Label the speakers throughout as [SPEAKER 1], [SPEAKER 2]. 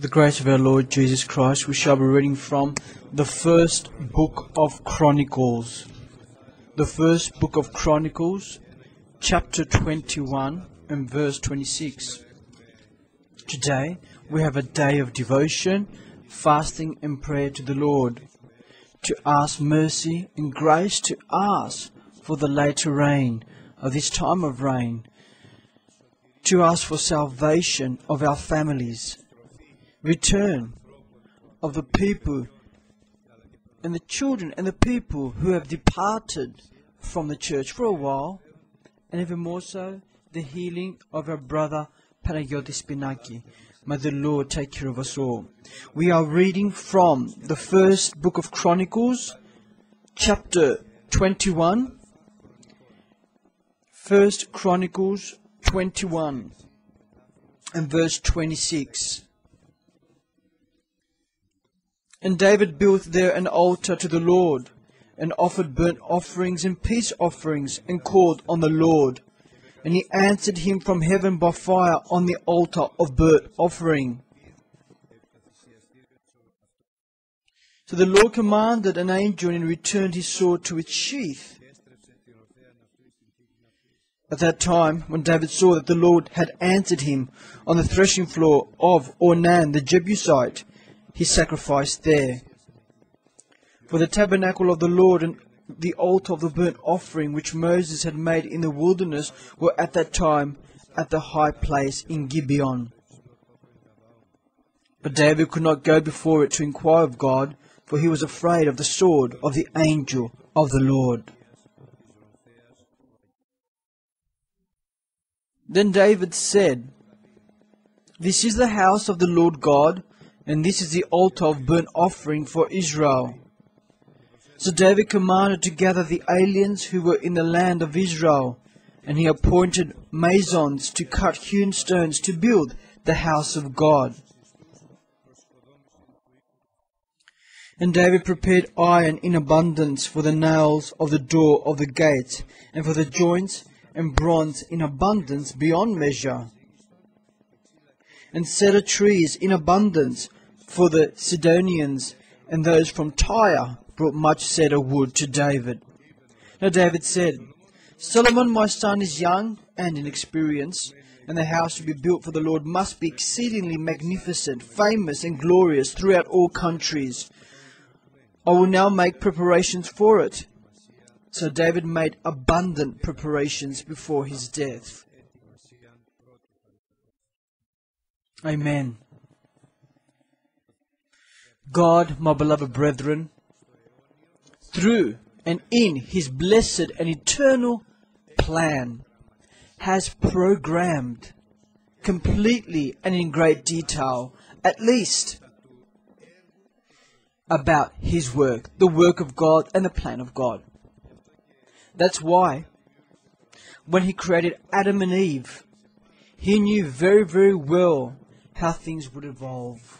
[SPEAKER 1] the grace of our Lord Jesus Christ, we shall be reading from the first book of Chronicles. The first book of Chronicles, chapter 21 and verse 26. Today, we have a day of devotion, fasting, and prayer to the Lord, to ask mercy and grace, to ask for the later rain of this time of rain, to ask for salvation of our families, return of the people and the children and the people who have departed from the church for a while, and even more so, the healing of our brother Panagiotis Pinaki. May the Lord take care of us all. We are reading from the first book of Chronicles, chapter 21. First Chronicles 21 and verse 26. And David built there an altar to the Lord, and offered burnt offerings and peace offerings, and called on the Lord. And he answered him from heaven by fire on the altar of burnt offering. So the Lord commanded an angel, and returned his sword to its sheath. At that time, when David saw that the Lord had answered him on the threshing floor of Ornan the Jebusite, he sacrificed there. For the tabernacle of the Lord and the altar of the burnt offering which Moses had made in the wilderness were at that time at the high place in Gibeon. But David could not go before it to inquire of God, for he was afraid of the sword of the angel of the Lord. Then David said, This is the house of the Lord God, and this is the altar of burnt offering for Israel. So David commanded to gather the aliens who were in the land of Israel, and he appointed masons to cut hewn stones to build the house of God. And David prepared iron in abundance for the nails of the door of the gate, and for the joints, and bronze in abundance beyond measure, and cedar trees in abundance, for the Sidonians and those from Tyre brought much cedar wood to David. Now David said, Solomon my son is young and inexperienced, and the house to be built for the Lord must be exceedingly magnificent, famous, and glorious throughout all countries. I will now make preparations for it. So David made abundant preparations before his death. Amen. God, my beloved brethren, through and in his blessed and eternal plan, has programmed completely and in great detail, at least, about his work, the work of God and the plan of God. That's why, when he created Adam and Eve, he knew very, very well how things would evolve.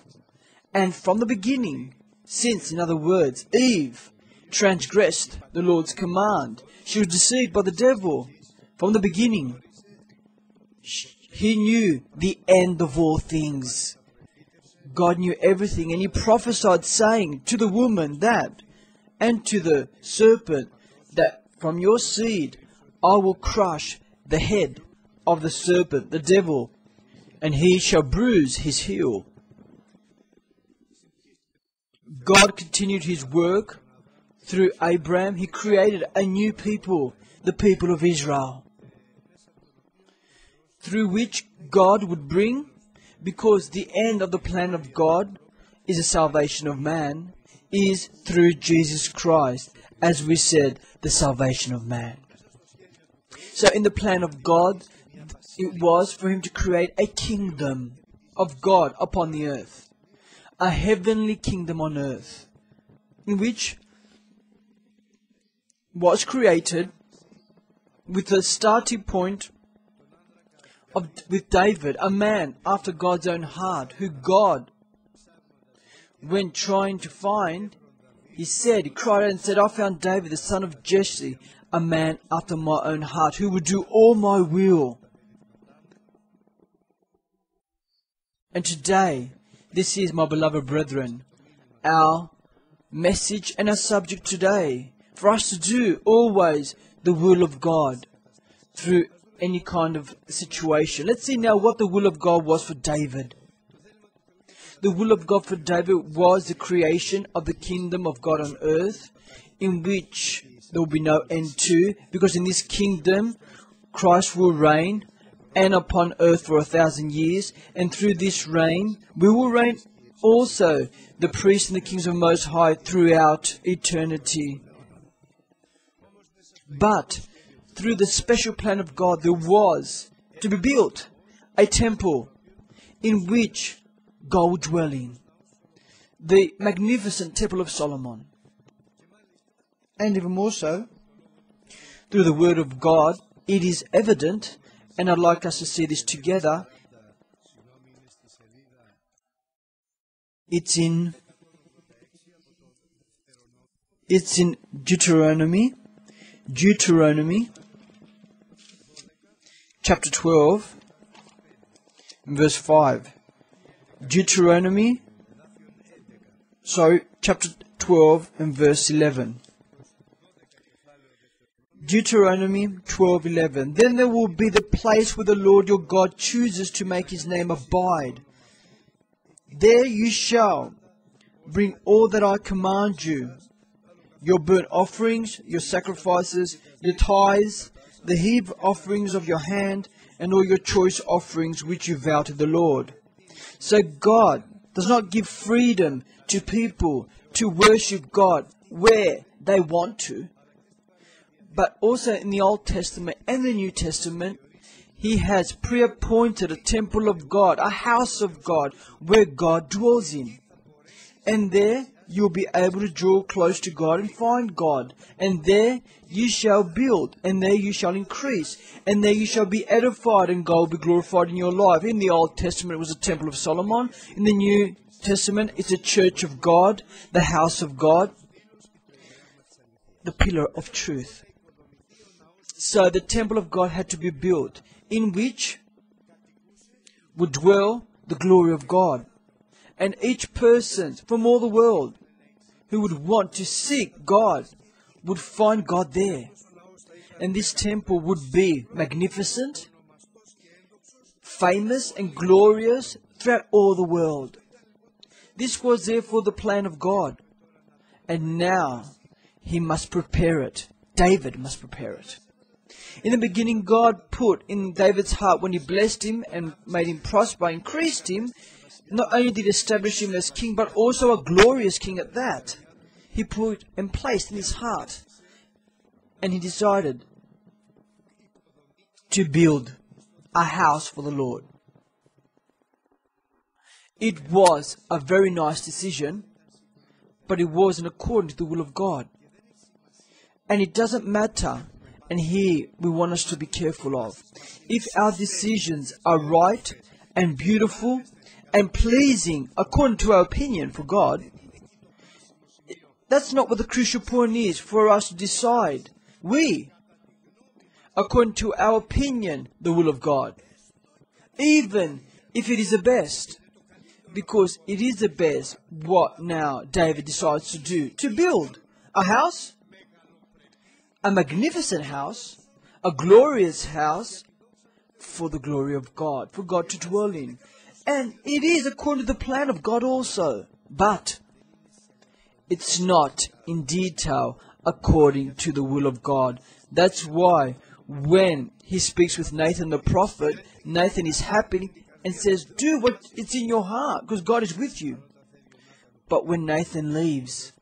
[SPEAKER 1] And from the beginning, since, in other words, Eve transgressed the Lord's command, she was deceived by the devil. From the beginning, he knew the end of all things. God knew everything, and he prophesied, saying to the woman that, and to the serpent, that from your seed I will crush the head of the serpent, the devil, and he shall bruise his heel. God continued his work through Abraham. He created a new people, the people of Israel, through which God would bring, because the end of the plan of God is the salvation of man, is through Jesus Christ, as we said, the salvation of man. So in the plan of God, it was for him to create a kingdom of God upon the earth a heavenly kingdom on earth, in which was created with the starting point of with David, a man after God's own heart, who God, when trying to find, he said, he cried out and said, I found David, the son of Jesse, a man after my own heart, who would do all my will. And today, This is, my beloved brethren, our message and our subject today for us to do always the will of God through any kind of situation. Let's see now what the will of God was for David. The will of God for David was the creation of the kingdom of God on earth, in which there will be no end to, because in this kingdom Christ will reign and upon earth for a thousand years, and through this reign we will reign also the priests and the kings of Most High throughout eternity. But through the special plan of God, there was to be built a temple in which God would dwell in. The magnificent Temple of Solomon. And even more so, through the Word of God, it is evident, and I'd like us to see this together. It's in it's in Deuteronomy Deuteronomy chapter 12 verse 5. Deuteronomy, sorry, chapter 12 and verse 11. Deuteronomy 12:11 Then there will be the place where the Lord your God chooses to make his name abide. There you shall bring all that I command you your burnt offerings, your sacrifices, your tithes, the heave offerings of your hand, and all your choice offerings which you vow to the Lord. So God does not give freedom to people to worship God where they want to, but also in the Old Testament and the New Testament, He has pre-appointed a temple of God, a house of God, where God dwells in. And there you'll be able to draw close to God and find God. And there you shall build, and there you shall increase, and there you shall be edified, and God will be glorified in your life. In the Old Testament, it was the Temple of Solomon. In the New Testament, it's a church of God, the house of God, the pillar of truth. So the temple of God had to be built, in which would dwell the glory of God. And each person from all the world who would want to seek God would find God there. And this temple would be magnificent, famous, and glorious throughout all the world. This was therefore the plan of God. And now he must prepare it. David must prepare it. In the beginning, God put in David's heart when he blessed him and made him prosper, increased him, not only did he establish him as king, but also a glorious king at that. He put and placed in his heart. And he decided to build a house for the Lord. It was a very nice decision, but it wasn't according to the will of God. And it doesn't matter, and here we want us to be careful of. If our decisions are right and beautiful and pleasing according to our opinion for God, that's not what the crucial point is for us to decide. We, according to our opinion, the will of God. Even if it is the best. Because it is the best what now David decides to do. To build a house, a magnificent house, a glorious house for the glory of God, for God to dwell in. And it is according to the plan of God also. But it's not in detail according to the will of God. That's why when he speaks with Nathan the prophet, Nathan is happy and says, Do what it's in your heart because God is with you. But when Nathan leaves,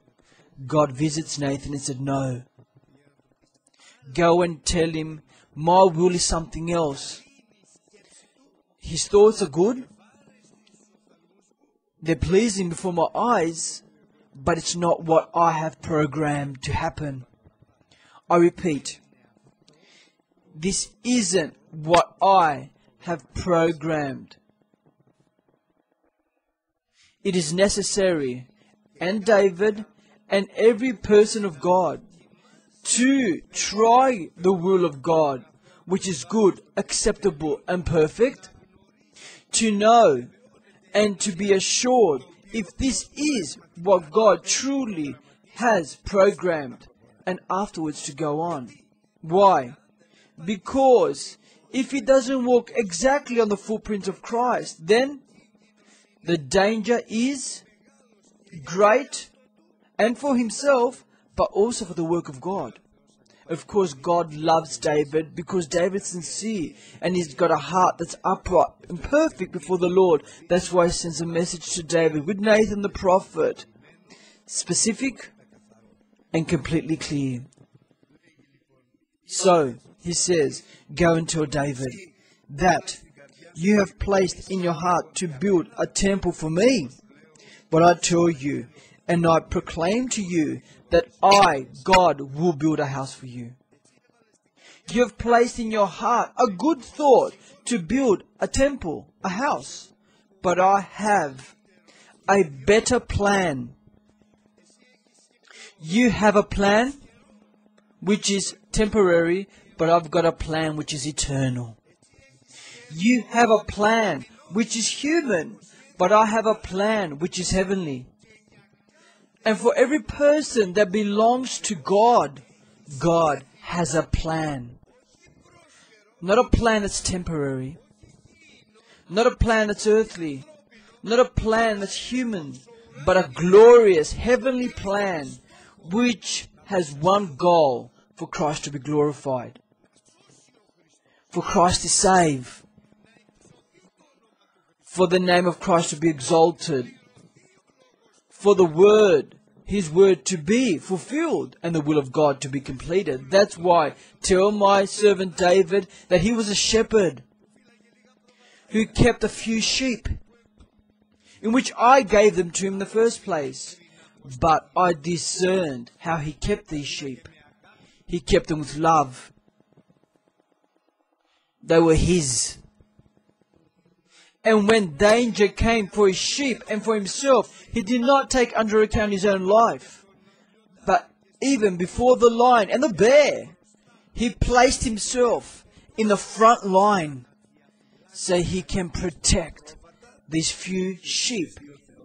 [SPEAKER 1] God visits Nathan and said, No. Go and tell him, My will is something else. His thoughts are good, they're pleasing before my eyes, but it's not what I have programmed to happen. I repeat, this isn't what I have programmed. It is necessary, and David and every person of God, to try the will of God, which is good, acceptable, and perfect, to know and to be assured if this is what God truly has programmed and afterwards to go on. Why? Because if he doesn't walk exactly on the footprints of Christ, then the danger is great and for himself, but also for the work of God. Of course, God loves David because David's sincere and he's got a heart that's upright and perfect before the Lord. That's why he sends a message to David with Nathan the prophet. Specific and completely clear. So, he says, Go and tell David that you have placed in your heart to build a temple for me. But I tell you, and I proclaim to you that I, God, will build a house for you. You have placed in your heart a good thought to build a temple, a house. But I have a better plan. You have a plan which is temporary, but I've got a plan which is eternal. You have a plan which is human, but I have a plan which is heavenly. And for every person that belongs to God, God has a plan. Not a plan that's temporary. Not a plan that's earthly. Not a plan that's human. But a glorious heavenly plan which has one goal for Christ to be glorified. For Christ to save. For the name of Christ to be exalted for the word, his word to be fulfilled and the will of God to be completed. That's why tell my servant David that he was a shepherd who kept a few sheep in which I gave them to him in the first place. But I discerned how he kept these sheep. He kept them with love. They were his. And when danger came for his sheep and for himself, he did not take under account his own life. But even before the lion and the bear, he placed himself in the front line so he can protect these few sheep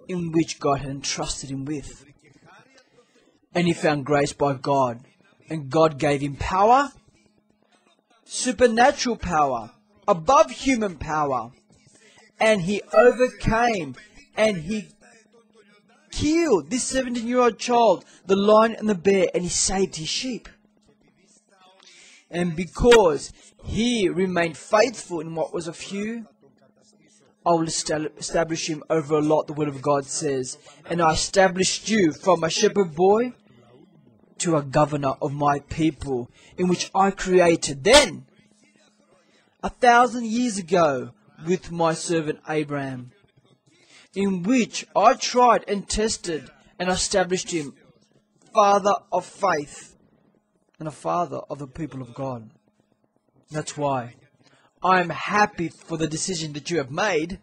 [SPEAKER 1] in which God had entrusted him with. And he found grace by God, and God gave him power, supernatural power, above human power and he overcame and he killed this 17 year old child, the lion and the bear, and he saved his sheep. And because he remained faithful in what was a few, I will establish him over a lot, the word of God says. And I established you from a shepherd boy to a governor of my people, in which I created then, a thousand years ago, with my servant Abraham, in which I tried and tested and established him father of faith and a father of the people of God. That's why I am happy for the decision that you have made.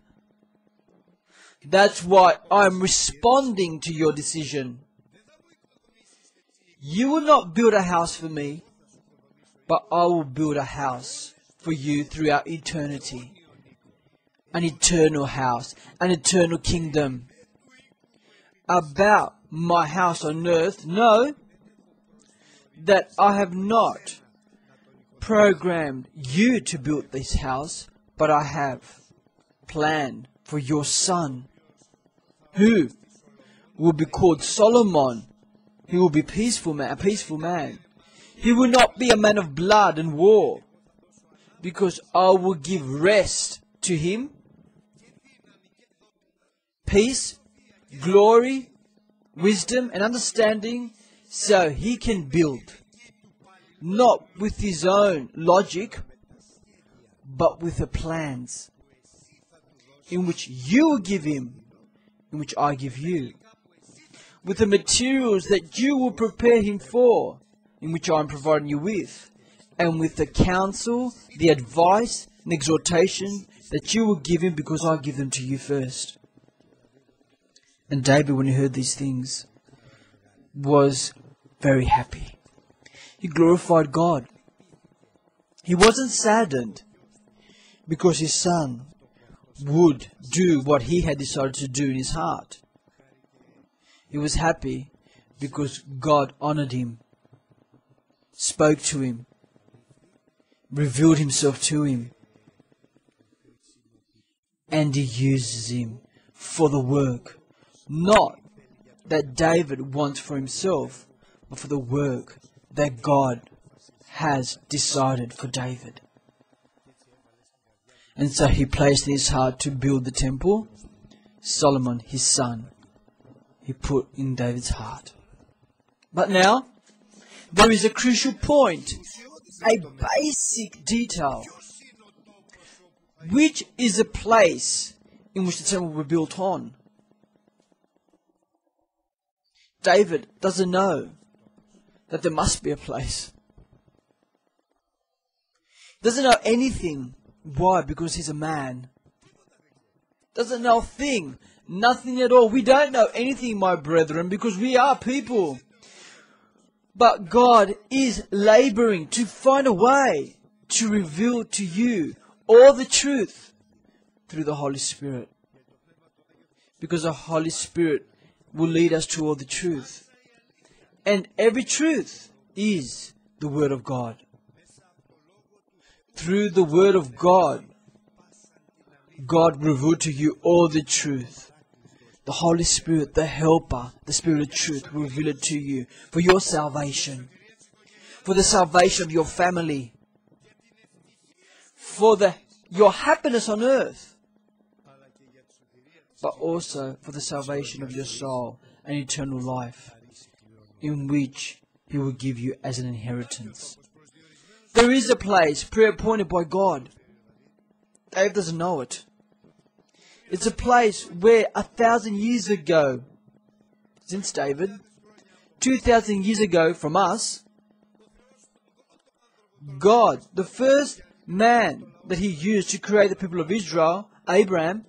[SPEAKER 1] That's why I'm responding to your decision. You will not build a house for me, but I will build a house for you throughout eternity an eternal house, an eternal kingdom. About my house on earth, know that I have not programmed you to build this house, but I have planned for your son, who will be called Solomon. He will be peaceful man, a peaceful man. He will not be a man of blood and war, because I will give rest to him peace, glory, wisdom, and understanding so he can build. Not with his own logic, but with the plans in which you will give him, in which I give you. With the materials that you will prepare him for, in which I am providing you with. And with the counsel, the advice, and exhortation that you will give him because I give them to you first. And David, when he heard these things, was very happy. He glorified God. He wasn't saddened because his son would do what he had decided to do in his heart. He was happy because God honored him, spoke to him, revealed himself to him, and he uses him for the work, not that David wants for himself, but for the work that God has decided for David. And so he placed in his heart to build the temple. Solomon, his son, he put in David's heart. But now, there is a crucial point, a basic detail, which is a place in which the temple will be built on. David doesn't know that there must be a place. Doesn't know anything. Why? Because he's a man. Doesn't know a thing. Nothing at all. We don't know anything, my brethren, because we are people. But God is laboring to find a way to reveal to you all the truth through the Holy Spirit. Because the Holy Spirit will lead us to all the truth. And every truth is the Word of God. Through the Word of God, God revealed to you all the truth. The Holy Spirit, the Helper, the Spirit of truth will reveal it to you for your salvation, for the salvation of your family, for the, your happiness on earth, but also for the salvation of your soul and eternal life, in which He will give you as an inheritance. There is a place pre-appointed by God. Dave doesn't know it. It's a place where a thousand years ago, since David, two thousand years ago from us, God, the first man that he used to create the people of Israel, Abraham,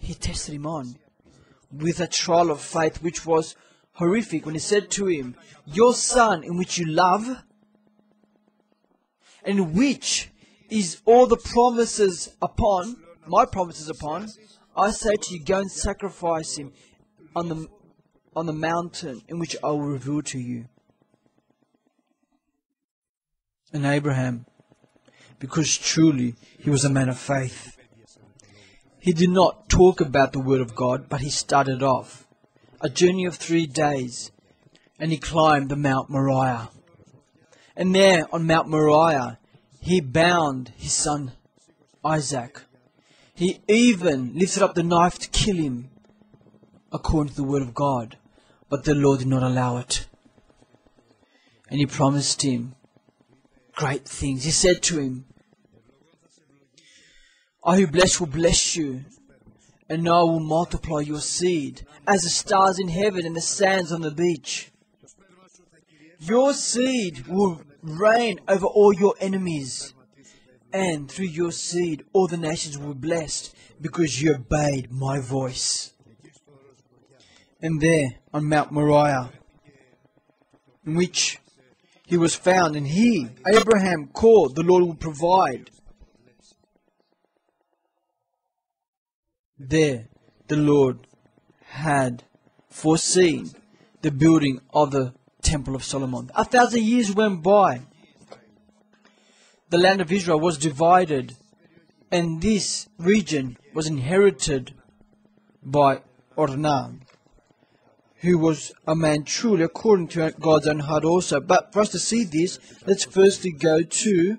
[SPEAKER 1] he tested him on with a trial of faith which was horrific when he said to him, Your son in which you love, and which is all the promises upon, my promises upon, I say to you, go and sacrifice him on the, on the mountain in which I will reveal to you. And Abraham, because truly he was a man of faith, he did not talk about the word of God, but he started off a journey of three days and he climbed the Mount Moriah. And there on Mount Moriah, he bound his son Isaac. He even lifted up the knife to kill him, according to the word of God. But the Lord did not allow it. And he promised him great things. He said to him, I who bless will bless you, and I will multiply your seed as the stars in heaven and the sands on the beach. Your seed will reign over all your enemies. And through your seed, all the nations will be blessed because you obeyed my voice. And there on Mount Moriah, in which he was found, and he, Abraham, called, the Lord will provide. There, the Lord had foreseen the building of the Temple of Solomon. A thousand years went by. The land of Israel was divided, and this region was inherited by Ornan, who was a man truly according to God's own heart also. But for us to see this, let's firstly go to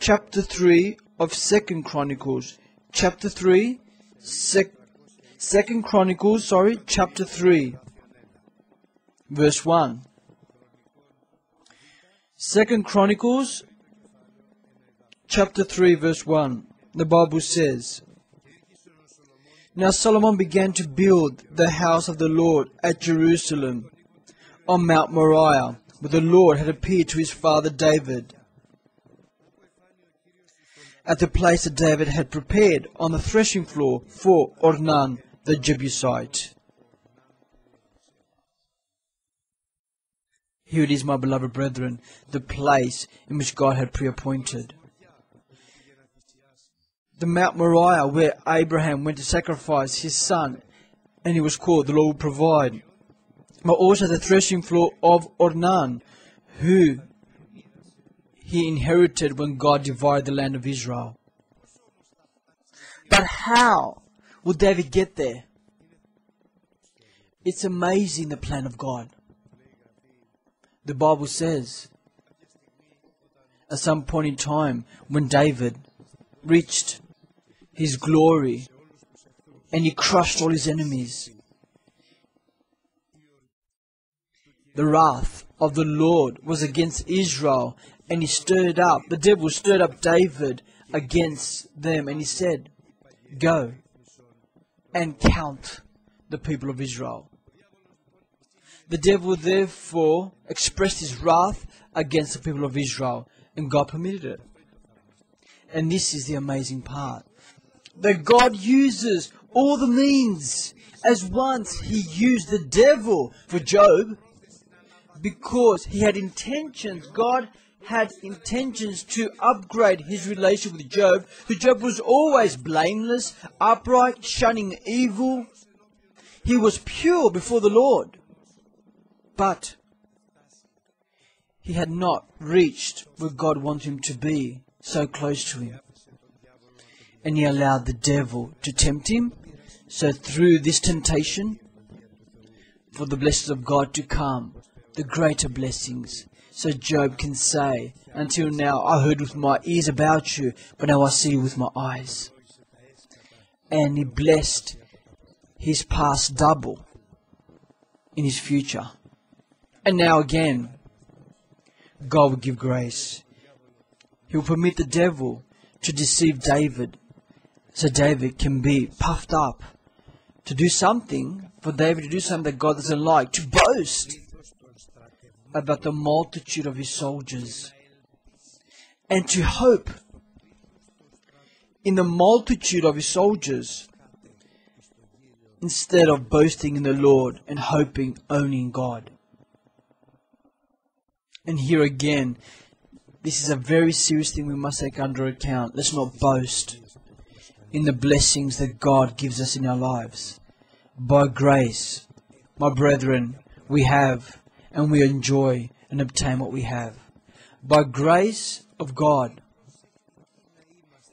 [SPEAKER 1] chapter 3 of Second Chronicles. Chapter 3, sec- Second Chronicles, sorry, chapter 3 verse 1. Second Chronicles chapter 3 verse 1. The Bible says, Now Solomon began to build the house of the Lord at Jerusalem on Mount Moriah, where the Lord had appeared to his father David. At the place that David had prepared on the threshing floor for Ornan the Jebusite. Here it is, my beloved brethren, the place in which God had preappointed. the Mount Moriah where Abraham went to sacrifice his son, and he was called the Lord will provide. But also the threshing floor of Ornan, who he inherited when God divided the land of Israel. But how would David get there? It's amazing the plan of God. The Bible says at some point in time when David reached his glory and he crushed all his enemies. The wrath of the Lord was against Israel and he stirred up, the devil stirred up David against them and he said, Go and count the people of Israel. The devil therefore expressed his wrath against the people of Israel and God permitted it. And this is the amazing part. That God uses all the means as once he used the devil for Job because he had intentions. God had intentions to upgrade his relation with Job. So Job was always blameless, upright, shunning evil. He was pure before the Lord. But he had not reached where God wanted him to be, so close to him. And he allowed the devil to tempt him. So through this temptation, for the blessings of God to come, the greater blessings. So Job can say, Until now I heard with my ears about you, but now I see with my eyes. And he blessed his past double in his future. And now again, God will give grace. He will permit the devil to deceive David so David can be puffed up to do something, for David to do something that God doesn't like, to boast about the multitude of his soldiers, and to hope in the multitude of his soldiers instead of boasting in the Lord and hoping only in God. And here again, this is a very serious thing we must take under account. Let's not boast in the blessings that God gives us in our lives. By grace, my brethren, we have and we enjoy and obtain what we have. By grace of God.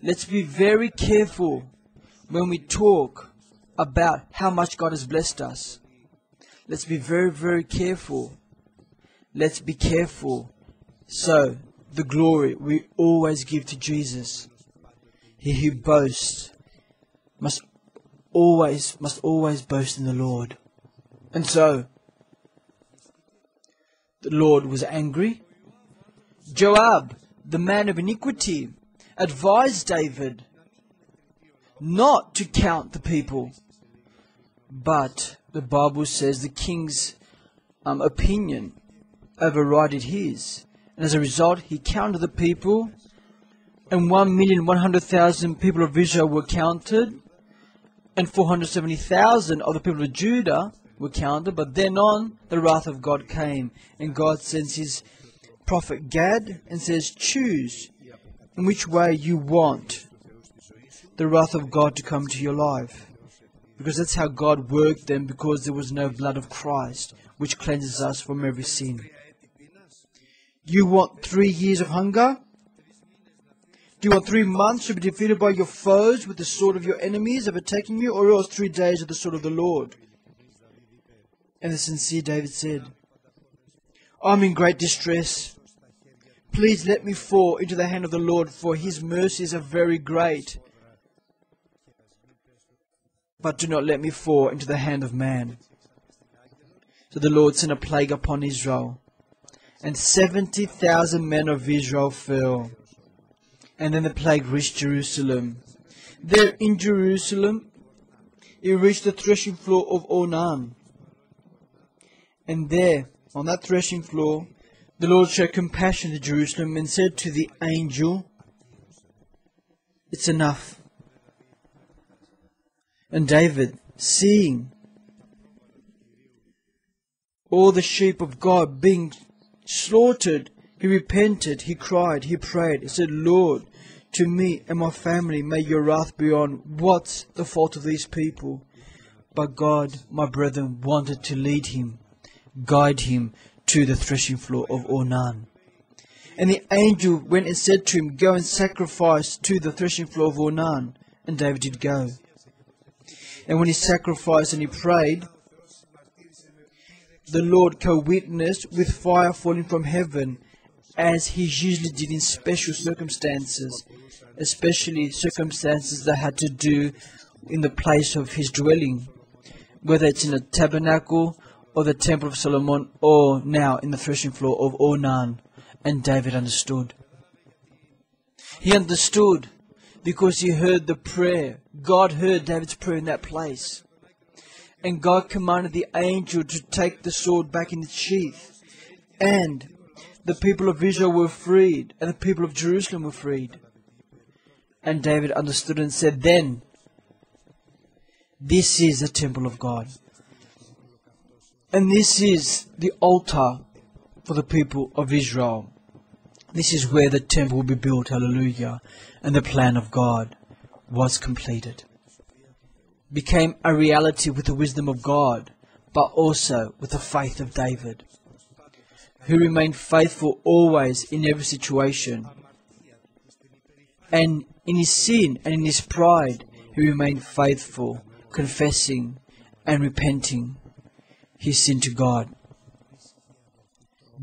[SPEAKER 1] Let's be very careful when we talk about how much God has blessed us. Let's be very, very careful let's be careful. So, the glory we always give to Jesus. He who boasts must always, must always boast in the Lord. And so, the Lord was angry. Joab, the man of iniquity, advised David not to count the people. But the Bible says the king's um, opinion overrided his. And as a result, he counted the people, and 1,100,000 people of Israel were counted, and 470,000 of the people of Judah were counted. But then on, the wrath of God came, and God sends his prophet Gad and says, Choose in which way you want the wrath of God to come to your life. Because that's how God worked them, because there was no blood of Christ, which cleanses us from every sin. You want three years of hunger? Do you want three months to be defeated by your foes with the sword of your enemies overtaking you, or else three days of the sword of the Lord? And the sincere David said, I'm in great distress. Please let me fall into the hand of the Lord, for his mercies are very great. But do not let me fall into the hand of man. So the Lord sent a plague upon Israel and 70,000 men of Israel fell. And then the plague reached Jerusalem. There in Jerusalem, it reached the threshing floor of Ornan. And there, on that threshing floor, the Lord showed compassion to Jerusalem and said to the angel, It's enough. And David, seeing all the sheep of God being slaughtered. He repented, he cried, he prayed. He said, Lord, to me and my family, may your wrath be on. What's the fault of these people? But God, my brethren, wanted to lead him, guide him to the threshing floor of Ornan. And the angel went and said to him, Go and sacrifice to the threshing floor of Ornan. And David did go. And when he sacrificed and he prayed, the Lord co-witnessed with fire falling from heaven, as he usually did in special circumstances, especially circumstances that had to do in the place of his dwelling, whether it's in a tabernacle or the temple of Solomon or now in the threshing floor of Ornan. And David understood. He understood because he heard the prayer. God heard David's prayer in that place. And God commanded the angel to take the sword back in its sheath. And the people of Israel were freed, and the people of Jerusalem were freed. And David understood and said, Then, this is the temple of God. And this is the altar for the people of Israel. This is where the temple will be built, hallelujah. And the plan of God was completed became a reality with the wisdom of God, but also with the faith of David, who remained faithful always in every situation. And in his sin and in his pride, he remained faithful, confessing and repenting his sin to God.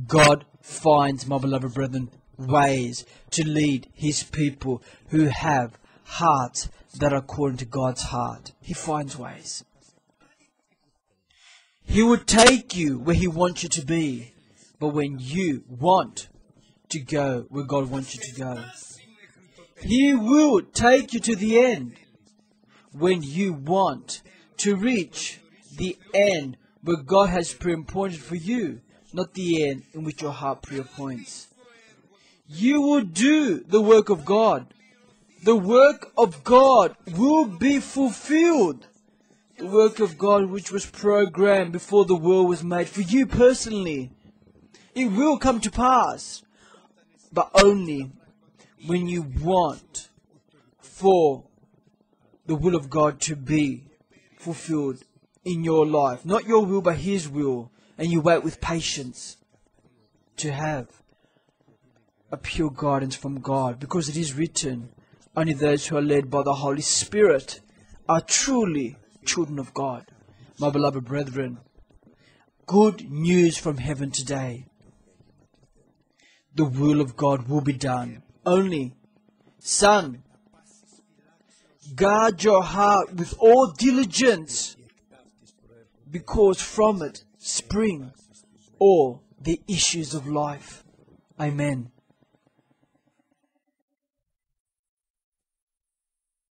[SPEAKER 1] God finds, my beloved brethren, ways to lead his people who have hearts that are according to God's heart. He finds ways. He will take you where He wants you to be, but when you want to go where God wants you to go, He will take you to the end when you want to reach the end where God has pre-appointed for you, not the end in which your heart pre-appoints. You will do the work of God the work of God will be fulfilled. The work of God which was programmed before the world was made for you personally. It will come to pass, but only when you want for the will of God to be fulfilled in your life. Not your will, but His will. And you wait with patience to have a pure guidance from God because it is written, only those who are led by the Holy Spirit are truly children of God. My beloved brethren, good news from heaven today. The will of God will be done. Only, son, guard your heart with all diligence, because from it spring all the issues of life. Amen.